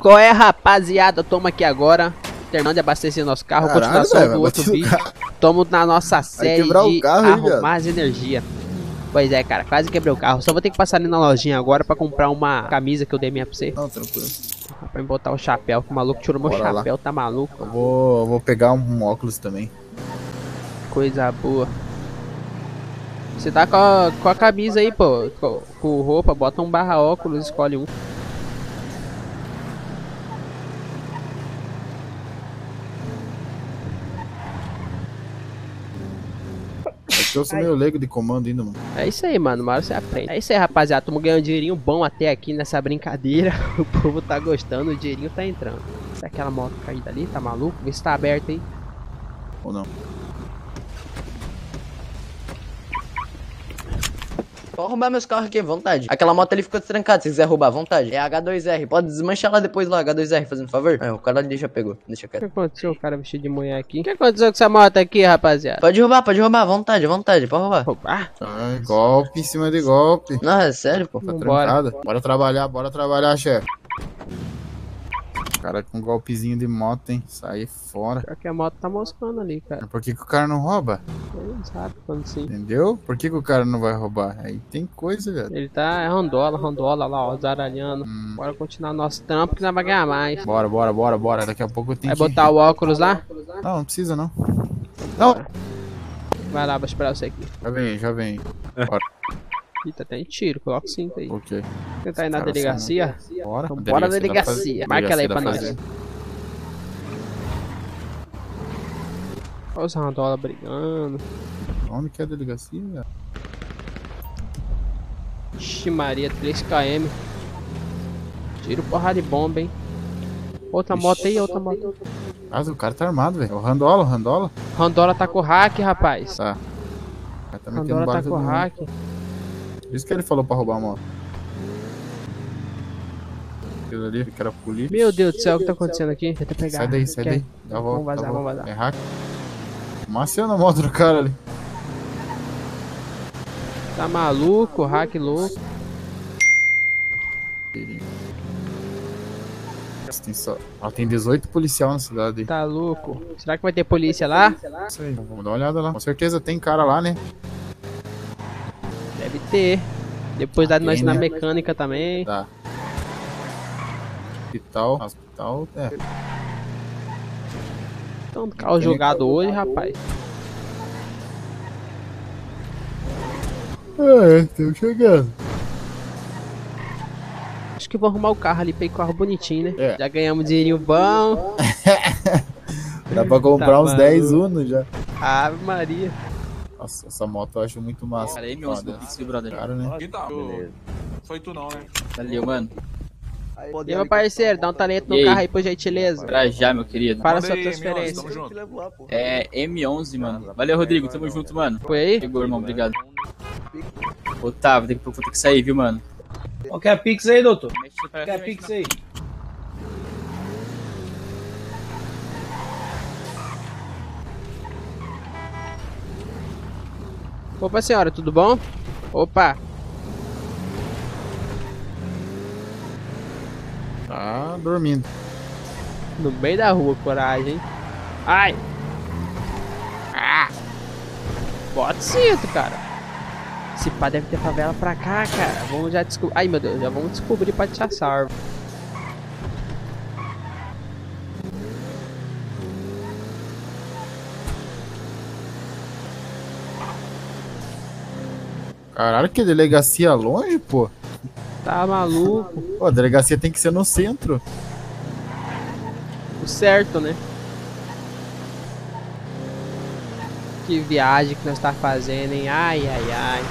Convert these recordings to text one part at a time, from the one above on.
Qual é, rapaziada? Toma aqui agora. Terminando de abastecer nosso carro. Caralho, continuação velho, do outro vídeo. Tamo na nossa série de carro, arrumar as energia. Pois é, cara. Quase quebrei o carro. Só vou ter que passar ali na lojinha agora pra comprar uma camisa que eu dei minha pra você. Não, tranquilo. Pra me botar o chapéu. Que o maluco tirou meu Bora lá. chapéu. Tá maluco. Eu vou, vou pegar um óculos também. Coisa boa. Você tá com a, com a camisa aí, pô. Com, com roupa. Bota um barra óculos. Escolhe um. Eu sou meio leigo de comando ainda, mano. É isso aí, mano. Uma hora você aprende. É isso aí, rapaziada. Tamo ganhando um dinheirinho bom até aqui nessa brincadeira. O povo tá gostando, o dinheirinho tá entrando. Se aquela moto caída ali, tá maluco? Vê se tá aberto aí. Ou não? Pode roubar meus carros aqui à vontade. Aquela moto ali ficou trancada, se quiser roubar à vontade. É H2R. Pode desmanchar lá depois lá, H2R, fazendo favor. É, o cara ali já pegou. Deixa O que quieto. aconteceu, o cara vestido de mulher aqui? O que aconteceu com essa moto aqui, rapaziada? Pode roubar, pode roubar, à vontade, à vontade, pode roubar. Roubar? Ai, golpe em cima de golpe. Não, é sério, pô. Tá trancada. Bora trabalhar, bora trabalhar, chefe. Cara com um golpezinho de moto, hein? Sai fora. Pior que a moto tá moscando ali, cara. Por que, que o cara não rouba? Ele não sabe quando sim. Entendeu? Por que, que o cara não vai roubar? Aí tem coisa, velho. Ele tá é randola, randola lá, ó, zaralhando. Hum. Bora continuar nosso trampo que nós vai ganhar mais. Bora, bora, bora, bora. Daqui a pouco eu tenho Vai que... botar o óculos lá? Não, não precisa não. Não! Vai lá, vou esperar você aqui. Já vem, já vem. Bora. Eita, tem tiro, coloca o cinto aí. Ok. Tentar ir na delegacia? Bora. Então bora na delegacia. Marca ela aí pra nós. Olha os randola brigando. Onde que é a delegacia, velho? Ixi Maria, 3km. Tiro porra de bomba, hein. Outra Ixi. moto aí, outra moto. Ah, o cara tá armado, velho. O Randola, o Randola. Randola tá com hack, rapaz. Tá. O cara tá metendo Randola tá com mundo. hack. Por isso que ele falou pra roubar a moto. Aquilo ali, que era polícia. Meu Deus do céu, o que tá acontecendo aqui? Tenta pegar. Sai daí, sai daí. Dá a volta. Vamos vazar, vamos vazar. É hack. Maciando a moto do cara ali. Tá maluco, hack louco. Tem só... Ó, tem 18 policial na cidade. Tá louco. Será que vai ter polícia lá? Vamos dar uma olhada lá. Com certeza tem cara lá, né? Ter. Depois dá nós na mecânica também. Tá. Hospital. Hospital, é. Então, carro jogado hoje, rapaz. É, estamos chegando. Acho que vou arrumar o carro ali com o carro bonitinho, né? É. Já ganhamos um dinheirinho bom. Dá pra comprar Tá uns 10 Uno já. Ave Maria. Nossa, essa moto eu acho muito massa. Cara, aí, meu, Foda. Pix, brother. Caro, né? Então, foi tu não, né? Valeu, mano. E meu parceiro, dá um talento no carro aí, por gentileza. Pra já, meu querido. Para sua transferência. Miose, Tamo junto. É M11, mano. Valeu, Rodrigo. Tamo junto, mano. Foi aí? Pegou, irmão. Obrigado. Otávio, a pouco vou ter que sair, viu, mano? Qual que é a Pix aí, doutor? Qual que é a Pix aí? Opa, senhora, tudo bom? Opa, Tá dormindo. no meio da rua, coragem? Ai! Ah! Bota o cinto, cara. Esse pá deve ter favela pra cá, cara. Vamos já descobrir. Ai, meu Deus, já vamos descobrir pra te assar. Caralho, que delegacia longe, pô. Tá maluco? Pô, a delegacia tem que ser no centro. O certo, né? Que viagem que nós tá fazendo, hein? Ai, ai, ai.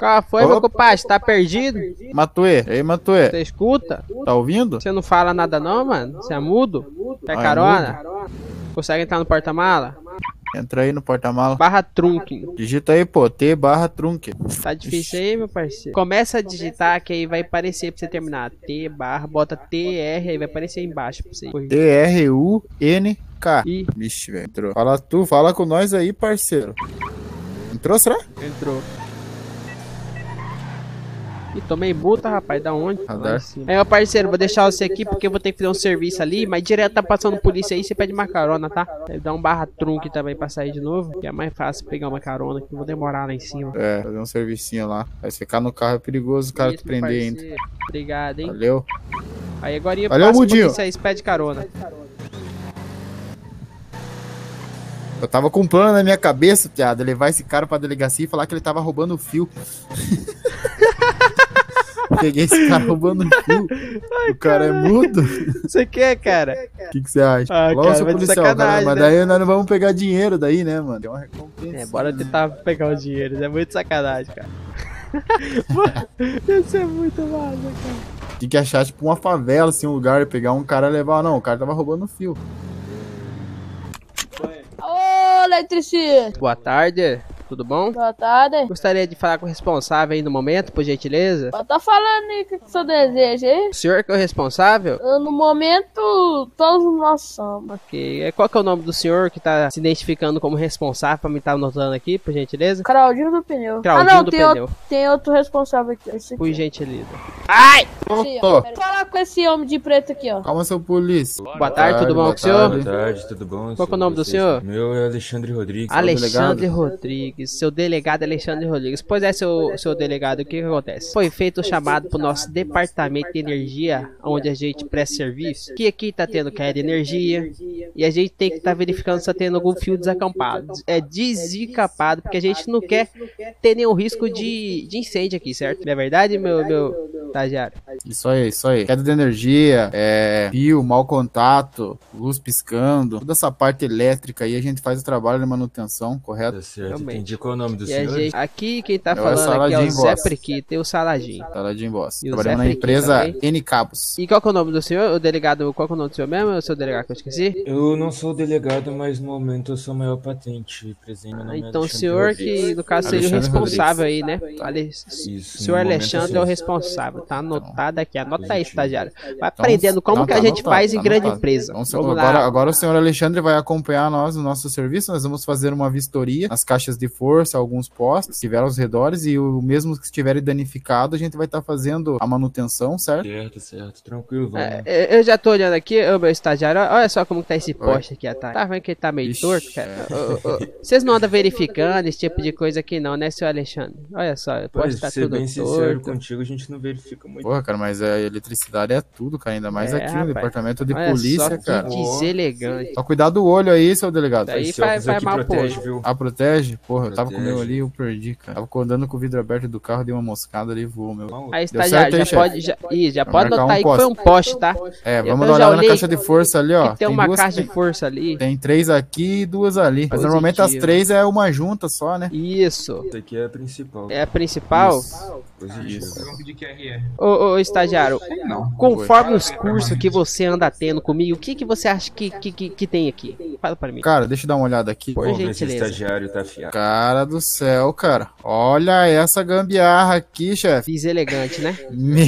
Qual foi, meu Opa. compadre? Tá perdido? Matuê, ei Matuê, Você escuta? tá ouvindo? Você não fala nada não, mano? Você é mudo? Quer Ah, é carona? Consegue entrar no porta-mala? Entra aí no porta-mala. Barra trunking. Digita aí, pô, T barra trunque. Tá difícil aí, meu parceiro? Começa a digitar que aí vai aparecer pra você terminar. T barra, bota TR, aí vai aparecer aí embaixo pra você. T-R-U-N-K. Ih, Vixe, velho, entrou. Fala tu, fala com nós aí, parceiro. Entrou, será? entrou. Ih, tomei multa, rapaz. Da onde? Radar. Aí, meu parceiro, vou deixar você aqui porque eu vou ter que fazer um serviço ali. Mas direto tá passando polícia aí, você pede uma carona, tá? Deve dar um barra trunque também pra sair de novo. Que é mais fácil pegar uma carona, que eu vou demorar lá em cima. É, fazer um servicinho lá. Aí se ficar no carro é perigoso o cara Isso, te prender ainda. parceiro. Obrigado, hein? Valeu. Aí agora ia Valeu, passa polícia aí, você pede carona. Eu tava com um plano na minha cabeça, piada, levar esse cara pra delegacia e falar que ele tava roubando o fio. Peguei esse cara roubando o fio. o cara é mudo. Você quer, cara? O que que você acha? Ah, Logo, cara, policial, cara, sacanagem, mas né? daí nós não vamos pegar dinheiro daí, né, mano? Tem uma recompensa. É, bora né? tentar pegar o dinheiro. Isso é muito sacanagem, cara. Isso é muito massa, cara. Tem que achar, tipo, uma favela, assim, um lugar, e pegar um cara e levar. Não, o cara tava roubando o fio. Eletricista! Boa tarde, tudo bom? Boa tarde. Gostaria de falar com o responsável aí no momento, por gentileza. Eu tô falando aí o que que o senhor deseja aí? O senhor que é o responsável? Eu, No momento, todos nós somos. Ok. É, Qual que é o nome do senhor que tá se identificando como responsável pra me estar anotando aqui, por gentileza? Claudinho do pneu. Claudinho ah, não, do tem, pneu. Outro, tem outro responsável aqui. Esse aqui. Por gentileza. Sim, ó, Ô, pera- Fala com esse homem de preto aqui, ó. Calma, seu polícia. Boa tarde, tudo bom boa com o senhor? tarde. Boa tarde, tudo bom? Qual que é o nome do senhor? Meu é Alexandre Rodrigues. Alexandre Rodrigues, seu delegado Alexandre Rodrigues. Pois é, seu, seu delegado, o que, que acontece? Foi feito o chamado pro nosso departamento de energia, onde a gente presta serviço, que aqui tá tendo queda de energia, e a gente tem que estar verificando se tá tendo algum fio desacampado. É desencapado, porque a gente não quer ter nenhum risco de, de incêndio aqui, certo? Não é verdade, meu, meu estagiário? Isso aí, isso aí. Queda de energia, é, fio, mau contato, luz piscando, toda essa parte elétrica aí a gente faz o trabalho de manutenção, correto? Tá certo, Realmente. entendi qual é o nome do E senhor. gente, aqui quem tá É o falando aqui é o Saladinho Zé Boss. Prequito e o Saladinho. Saladinho Boss. O Trabalhando na empresa também. N Cabos. E qual que é o nome do senhor? O delegado, qual que é o nome do senhor mesmo? É o seu delegado que eu esqueci? Eu não sou delegado, mas no momento eu sou maior patente. Presente Ah, é então o senhor Rodrigues. que, no caso, seria o responsável aí, né? Isso, O senhor Alexandre eu é o sou. responsável, tá anotado aqui. Anota aí, estagiário. Vai aprendendo como Então que a tá gente anotado, faz tá em grande empresa. Então, agora, lá. agora o senhor Alexandre vai acompanhar nós no nosso serviço. Nós vamos fazer uma vistoria nas caixas de força, alguns postos, que tiveram aos redores, e o mesmo que estiverem danificado, a gente vai estar fazendo a manutenção, certo? Certo, certo, tranquilo, vamos. É, é, eu já tô olhando aqui, ô meu estagiário, olha só como que tá esse poste aqui atrás. Tá vendo que ele tá meio Ixi, torto, cara? Vocês não andam verificando esse tipo de coisa aqui não, né, seu Alexandre? Olha só, o poste tá ser tudo bem sincero torto. contigo, a gente não verifica muito. Porra, cara, mas a eletricidade é tudo, cara. Ainda mais É, aqui no rapaz. departamento de Olha polícia, só cara. que deselegante. Só cuidar do olho aí, seu delegado. Daí óculos faz aqui mal pro protege, olho. viu? Ah, protege? Porra, eu tava com o meu Protege. ali e eu perdi, cara. Tava andando com o vidro aberto do carro, dei uma moscada ali e voou, meu. Aí, certo aí, já chefe? pode, já, Ih, já Vai pode notar um aí que foi um poste, tá? É, vamos já dar uma olhada na caixa de força ali, ó. Que tem uma duas, caixa tem, de força ali. tem três aqui e duas ali. Mas normalmente as três é uma junta só, né? Isso. Isso aqui é a principal. É a principal. Positivo. Pedir QRE. Ô, ô, estagiário, Não. conforme os cursos que você anda tendo comigo, o que, que você acha que, que, que, que tem aqui? Fala pra mim. Cara, deixa eu dar uma olhada aqui. Por Vamos ver se o estagiário tá afiado. Cara do céu, cara. Olha essa gambiarra aqui, chefe. Deselegante, né? Me-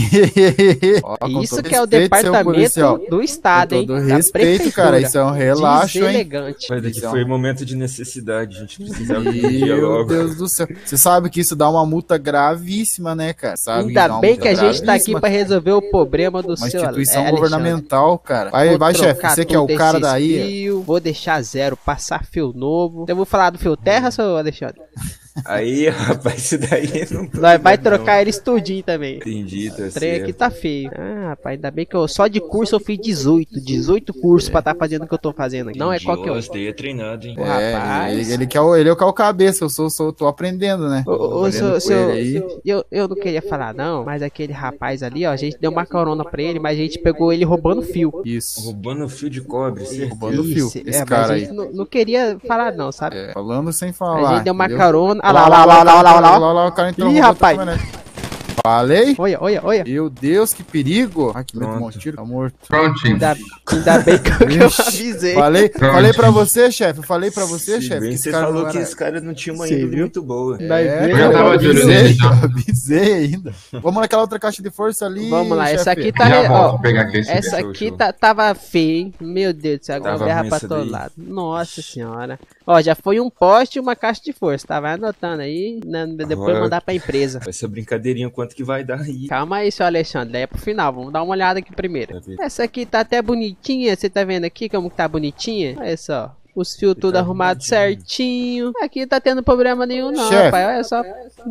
Ó, com Isso que é o departamento do estado, Com hein? todo respeito, cara. prefeitura. Isso é um relaxo, hein? Deselegante. Mas daqui Então. foi momento de necessidade, a gente precisava de dia Meu logo. Deus do céu. Você sabe que isso dá uma multa gravíssima, né, cara? Sabe Ainda uma bem que a gente tá aqui pra resolver o problema do Uma seu instituição é, governamental, cara. Vai, chefe. Você que é o cara daí. fio, vou deixar zero, passar fio novo. Eu vou falar do fio terra, seu Alexandre? Aí, rapaz, isso daí não Nós vai não. trocar eles tudinho também. Entendi, tá O trem aqui tá feio. Ah, rapaz, ainda bem que eu só de curso eu fiz 18. 18 cursos pra tá fazendo o que eu tô fazendo aqui. Não é qualquer um. Esse daí é treinado, hein? É, rapaz. ele, ele, que é o, ele é o que é o cabeça, eu sou, sou, tô aprendendo, né? Ô, ô, seu, seu, eu, eu não queria falar não, mas aquele rapaz ali, ó, a gente deu uma carona pra ele, mas a gente pegou ele roubando fio. Isso. Roubando fio de cobre, certeza. Roubando fio. Esse é, cara mas a aí. gente não, não queria falar não, sabe? É, falando sem a falar. gente deu uma entendeu? carona. Ah Olha lá, lá, lá, lá, lá, lá, lá. lá, o cara entrou Ih, no robô rapaz. Falei? Olha, olha, olha. Meu Deus, que perigo. Ai, que medo um tiro. Tá morto. Prontinho. Ainda, ainda bem que eu, eu avisei. Falei, falei pra você, chefe. Falei pra você, chefe. você falou que esse cara não tinha uma índole viu? muito boa. É, eu eu tava avisei, eu avisei ainda. Vamos naquela outra caixa de força ali. Vamos lá, essa chefe. aqui tá. Re- Ó, essa aqui tá, tava feia, hein? Meu Deus do céu, Tava guerra ruim pra essa todo daí. lado. Nossa senhora. Ó, já foi um poste e uma caixa de força, tá? Vai anotando aí, né, depois Agora- mandar pra empresa. Essa brincadeirinha com a quanto que vai dar aí. Calma aí, seu Alexandre, daí é pro final, vamos dar uma olhada aqui primeiro. Tá? Essa aqui tá até bonitinha, você tá vendo aqui como que tá bonitinha? Olha só. Os fios tudo tá arrumados arrumadinho. certinho. Aqui tá tendo problema nenhum não, Chefe. rapaz. Olha só.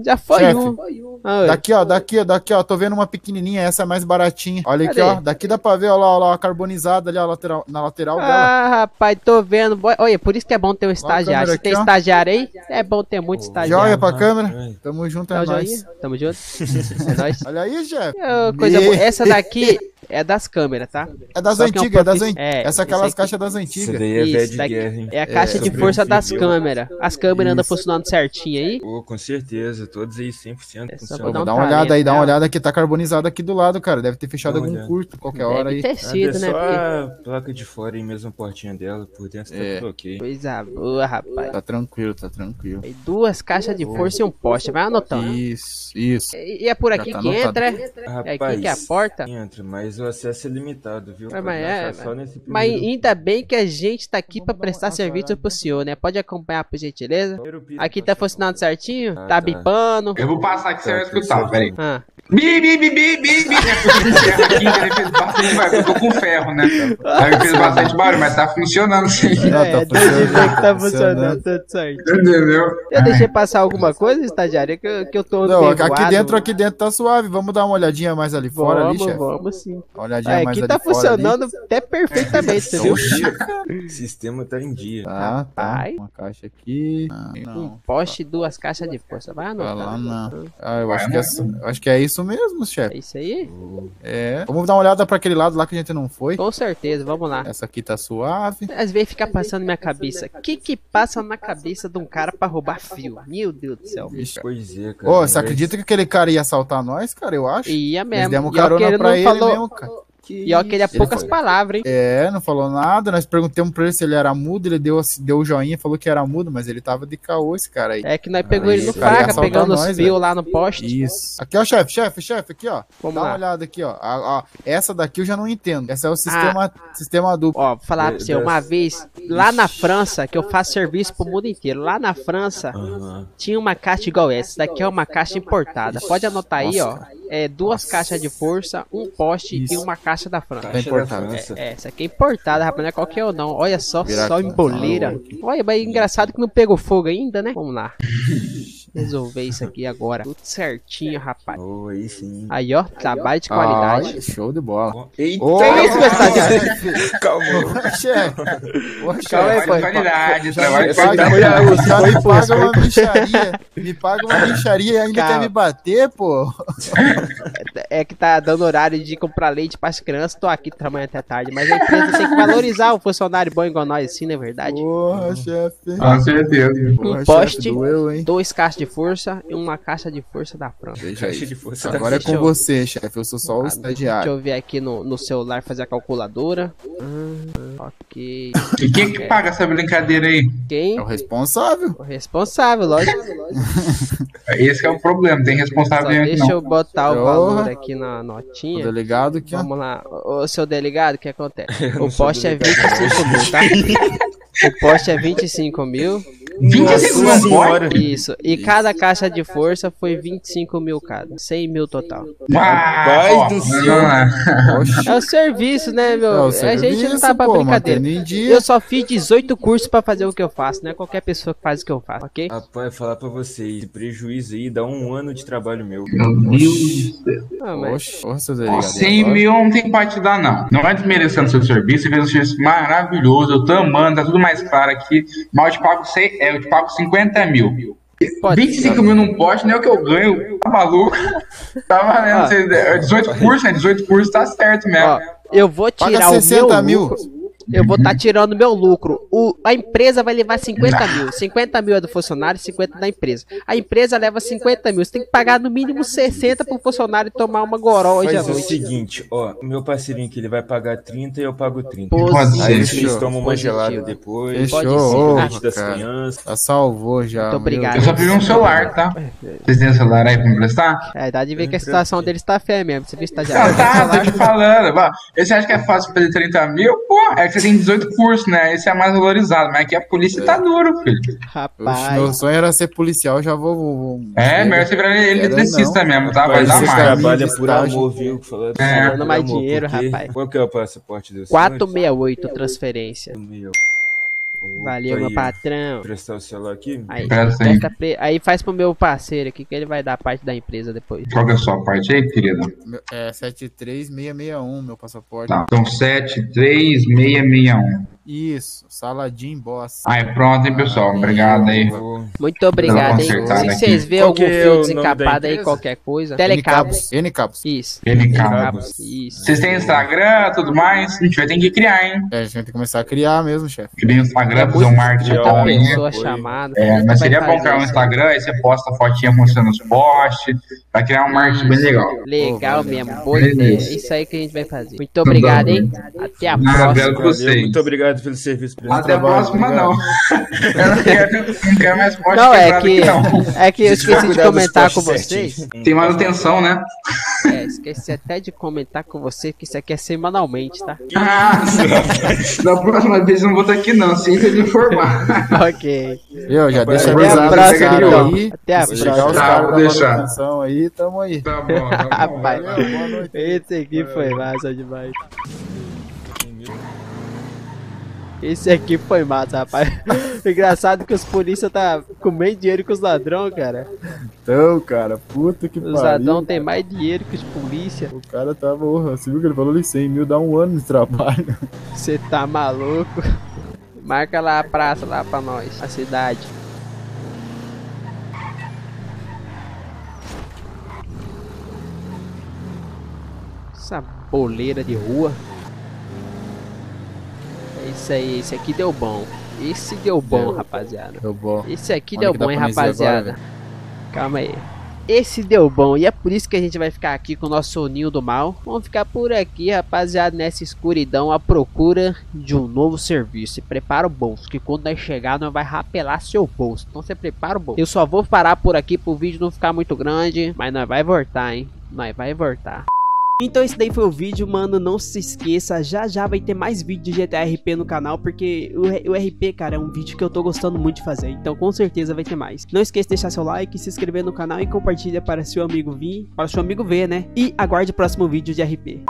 Já foi Chefe. um. Oi. Daqui, ó, daqui, ó, daqui, ó. Tô vendo uma pequenininha, essa é mais baratinha. Olha aqui, Cadê? ó. Daqui dá pra ver, ó lá, ó lá, a carbonizada ali, ó, lateral, na lateral dela. Ah, rapaz, tô vendo. Olha, por isso que é bom ter um estagiário. Se tem aqui, ó. estagiário aí, é bom ter muito estagiário. Joia pra Ah, câmera. Tamo junto, é Tá nóis. Tamo junto? É nóis. Olha aí, chefe. É, coisa boa. Essa daqui é das câmeras, tá? É das Só que é um antigas, é das antigas. é, Essa é aquelas caixas das Isso antigas. daí é Isso, de daqui- guerra, hein? É a caixa de sobreviveu. força das câmeras. As câmeras andam Isso. funcionando certinho aí. Pô, com certeza, todos aí 100% É funcionam. vou dar um Dá uma olhada aí, dá uma né? olhada que tá carbonizado aqui do lado, cara. Deve ter fechado Dá algum olhada. curto qualquer hora Deve aí. ter Nada, sido, é né? só a placa de fora e mesmo a portinha dela, por dentro tá É. tudo ok. Coisa boa, rapaz. Tá tranquilo, tá tranquilo. Tem duas caixas de força e um poste. Vai anotando. Isso, isso. E e é por aqui tá que entra. É aqui que é a porta. Entra, mas o acesso é limitado, viu? Mas, Pode mas é, só nesse Mas primeiro- ainda bem que a gente tá aqui pra prestar serviço pro senhor, né? Pode acompanhar, por gentileza. Aqui tá funcionando certinho? Ah, Tá tá. bipando. Eu vou passar aqui, você vai Tá, escutar, tá peraí. Ah, Bi, bi, bi, bi, bi, bi. É aqui, ele fez bastante barulho. Eu tô com ferro, né? Aí ele fez bastante barulho, mas tá funcionando sim. Ah, é, tá de ver que tá funcionando, funcionando tudo certo. Entendeu? Eu deixei passar alguma coisa, estagiário, que, eu- que eu tô Não, aqui dentro, aqui dentro tá suave. Vamos dar uma olhadinha mais ali fora ali, Vamos, chefe. vamos sim. Olhadinha Ah, mais aqui tá funcionando ali. até perfeitamente, você viu? O sistema tá em dia. Tá, tá. Uma caixa aqui. Ah, Um poste e duas caixas de força. Vai Pra lá anotar. não. Ah, eu acho que é, eu acho que é isso mesmo, É chefe. isso aí? É. Vamos dar uma olhada pra aquele lado lá que a gente não foi. Com certeza, vamos lá. Essa aqui tá suave. Às vezes fica passando na minha cabeça. O que que passa na cabeça de um cara pra roubar fio? Meu Deus do céu. Vixe. Pois é, cara. Ô, você acredita que aquele cara ia assaltar nós, cara? Eu acho. Ia mesmo. demos E ó que carona ele pra ele falou. Mesmo, cara. E ó que ele é poucas palavras, hein? É, não falou nada. Nós perguntamos pra ele se ele era mudo. Ele deu, deu o joinha, falou que era mudo, mas ele tava de caô, esse cara aí. É que nós pegou Ah, ele no assaltar pegando os fios lá no poste. Isso. Aqui, ó, chefe, chefe, chefe, aqui, ó. Vamos Dá uma lá. olhada aqui, ó. A- ó, Essa daqui eu já não entendo. Essa é o sistema, sistema duplo. Ó, vou falar pra você, uma vez, lá na França, que eu faço serviço pro mundo inteiro, lá na França, tinha uma caixa igual essa. Essa daqui é uma caixa importada. Pode anotar aí, ó. Nossa. É duas caixas de força, um poste e Isso. uma caixa da França. Tá Caixa França. É, essa aqui é importada, rapaz, não é qualquer um não. Olha só, Virar só aqui, ó. emboleira. Olha, mas é engraçado que não pegou fogo ainda, né? Vamos lá. Resolver isso aqui agora. Tudo certinho, rapaz. Oh, aí sim. Aí, ó, trabalho de qualidade. Ai, show de bola. Eita, Ô, Que isso, estagiário? calma. chefe. Calma aí, de qualidade, trabalho de Paga, qualidade. os caras me pagam foi uma bicharia. Me paga uma bicharia e ainda quer me bater, pô. É que tá dando horário de comprar leite pras crianças, tô aqui trabalhando até tarde. Mas a empresa tem que valorizar o funcionário bom igual nós, assim, não é verdade? Porra, chefe. Com certeza. Poste. chefe, doeu, hein? Dois caixas de força e uma caixa de força da França. Deixa Caixa de força Agora é Deixa com eu- você, chefe. Eu sou só o Ah, Deixa estagiário. eu ver aqui no, no celular fazer a calculadora. Ah, ok. E quem que paga essa brincadeira aí? Quem? É o responsável. O responsável, lógico. Esse que é o problema, tem Só responsável aqui deixa não. eu botar o valor aqui na O notinha. delegado aqui, ó. Vamos lá. Ô, seu delegado, o que acontece? O poste é delegado, 25 mil, tá? O poste é 25 mil. 25 Nossa não pode? Isso. E cada caixa de força foi 25 mil cada. 100 mil total. Ó, do céu. é. É o serviço, né, É meu? o a gente não serviço, tá pra pô, brincadeira. Eu só fiz 18 cursos pra fazer o que eu faço, não é qualquer pessoa que faz o que eu faço, ok? Rapaz, falar pra vocês, esse prejuízo aí dá um ano de trabalho meu. Meu Deus do céu. Ah, mas Oxe, oxe, seu Ó, delegado. 100 agora. mil não tem pra te dar, não. Não é desmerecendo seu serviço, você fez um serviço maravilhoso, eu tô amando, tá tudo mais claro aqui. Eu te pago, sei, é, eu te pago 50 mil. pode 25 mil num poste, nem é o que eu ganho. Tá maluco? Tá valendo. Ah. Você- é 18 cursos, né? 18 cursos tá certo mesmo. Ó, eu vou Paga tirar o 60 meu mil. Eu vou estar tirando meu lucro. O, a empresa vai levar 50 mil. 50 mil é do funcionário, 50 da empresa. A empresa leva 50 mil. Você tem que pagar no mínimo 60 pro funcionário tomar uma goró hoje à Faz o noite. seguinte, ó, o meu parceirinho aqui, ele vai pagar 30 e eu pago 30. Positivo. Aí fechou. tomam uma Positivo. gelada depois. Fechou, Pode ser. das. Já salvou já. Muito obrigado. Eu só pedi um celular, tá? Vocês têm um celular aí pra me emprestar? É, dá de ver que a situação deles tá feia mesmo. Você viu, Não, estagiário? tá, tô te falando. Você acha que é fácil fazer 30 mil? Pô, é que você tem 18 cursos, né? Esse é mais valorizado, mas aqui a polícia tá duro, filho. Oxe, Rapaz. meu sonho era ser policial, já vou. vou, vou É, melhor você virar eletricista mesmo, tá? Vai dar você mais. trabalha por Estágio. amor, viu? Fala- É. por mais dinheiro, porque- rapaz. Qual que é o passaporte senhor? 468 transferência. Valeu, meu aí. patrão. Prestar o celular aqui? Aí, pre- aí faz pro meu parceiro aqui que ele vai dar parte da empresa depois. Qual que é a sua parte aí, querida? Meu- É 73661, meu passaporte. Tá. Então, 73661. Isso, Saladin Boss. Aí, pronto, hein, pessoal. Obrigado aí. Muito obrigado, hein? Se vocês verem algum fio desencapado aí, qualquer coisa. N-Cabos. Telecabos. N-Cabos. Isso. Telecabos. Isso. Vocês têm Instagram tudo mais? A gente vai ter que criar, hein? É, a gente vai ter que começar a criar mesmo, chefe. Criar um Instagram, fazer um marketing bom pessoa chamada. É, mas seria bom criar um. Instagram, aí você posta a fotinha mostrando os posts, vai criar um marketing bem legal. Legal mesmo, boa ideia. É isso aí que a gente vai fazer. Muito obrigado, hein? Até a próxima. obrigado por Valeu, vocês. muito obrigado pelo serviço. Até a próxima, obrigado. não. Eu não quero, não quero mais Não, é que, aqui, não. é que eu esqueci de comentar com vocês. certinho. Tem manutenção, né? É, esqueci até de comentar com você que isso aqui é semanalmente, tá? Ah, da próxima vez eu não vou estar aqui, não. Sinta de informar. ok. Eu já deixa Até a avisado próxima, caras então. aí. Até a Se chegar os próxima. Tá, vou deixar. aí, tamo aí. Tá bom, tá bom. Rapaz, Valeu, boa noite. esse aqui foi massa demais. Esse aqui foi massa, rapaz. Engraçado que os polícia tá comendo dinheiro com os ladrão, cara. Então, cara, puta que Os pariu. ladrão tem mais dinheiro que os polícia. O cara tá, porra, você viu que ele falou ali 100 mil, dá um ano de trabalho. Você tá maluco? Marca lá a praça lá pra nós, a cidade. Essa boleira de rua. Isso aí, esse aqui deu bom. Esse deu bom, Deu. rapaziada. Deu bom. Esse aqui Onde deu bom, hein, rapaziada. agora, Calma aí. Esse deu bom e é por isso que a gente vai ficar aqui com o nosso soninho do mal. Vamos ficar por aqui, rapaziada, nessa escuridão à procura de um novo serviço. E prepara o bolso, que quando nós chegar, nós vai rapelar seu bolso. Então você prepara o bolso. Eu só vou parar por aqui pro vídeo não ficar muito grande, mas nós vai voltar, hein? Nós vai voltar. Então esse daí foi o vídeo, mano, não se esqueça, já já vai ter mais vídeo de GTA RP no canal, porque o, o RP, cara, é um vídeo que eu tô gostando muito de fazer, então com certeza vai ter mais. Não esqueça de deixar seu like, se inscrever no canal e compartilha para seu amigo vir, para seu amigo ver, né? E aguarde o próximo vídeo de RP.